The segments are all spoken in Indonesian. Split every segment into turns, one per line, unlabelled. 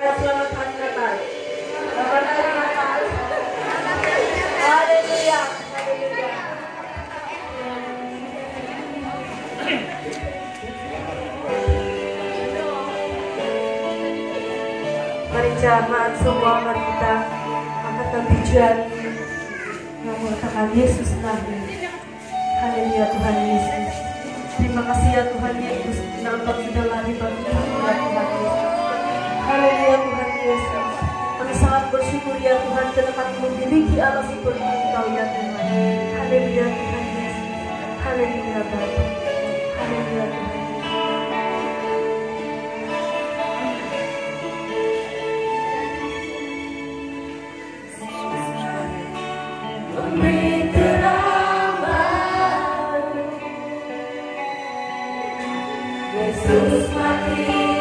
Haleluya. Haleluya. Mari jamaat semua mari kita angkat tujuan memuliakan Yesus Nabi. Haleluya Tuhan Yesus. Terima kasih ya Tuhan Yesus. nampak sudah lari bagi kita. di atas itu engkau ya Tuhan haleluya Tuhan Yesus haleluya Bapa haleluya Tuhan Jesus, my King.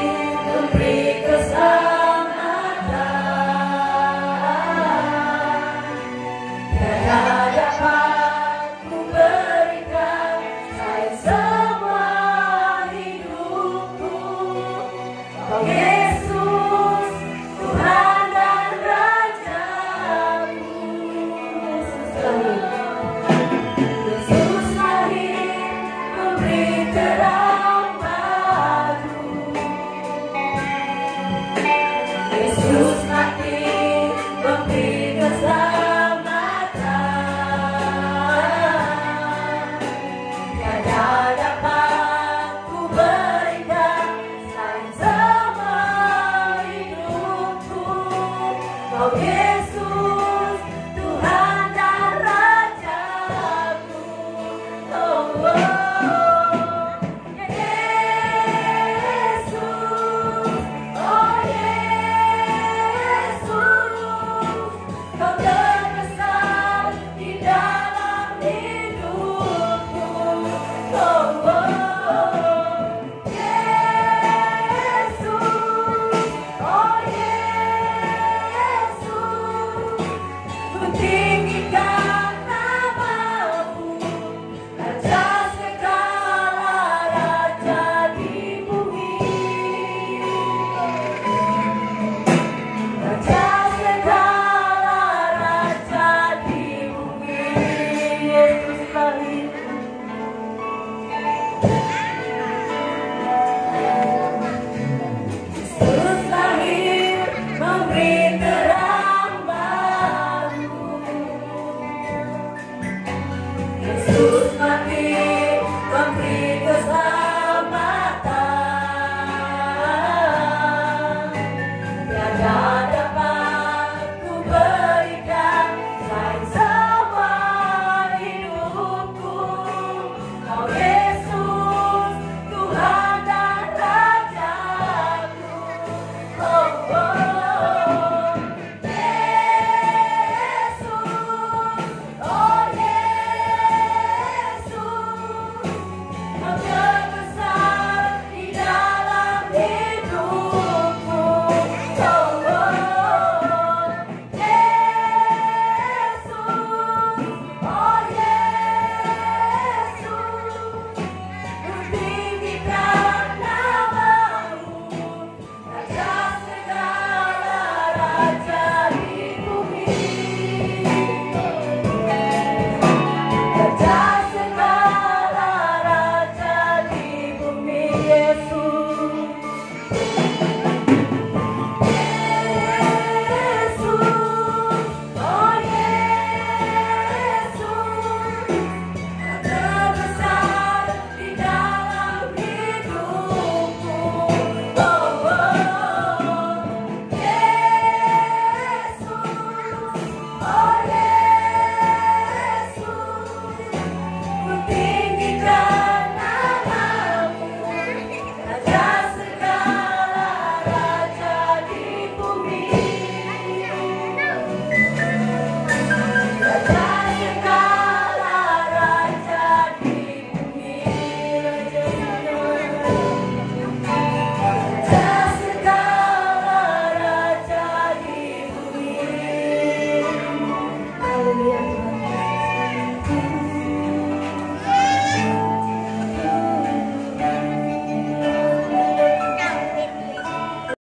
Yeah.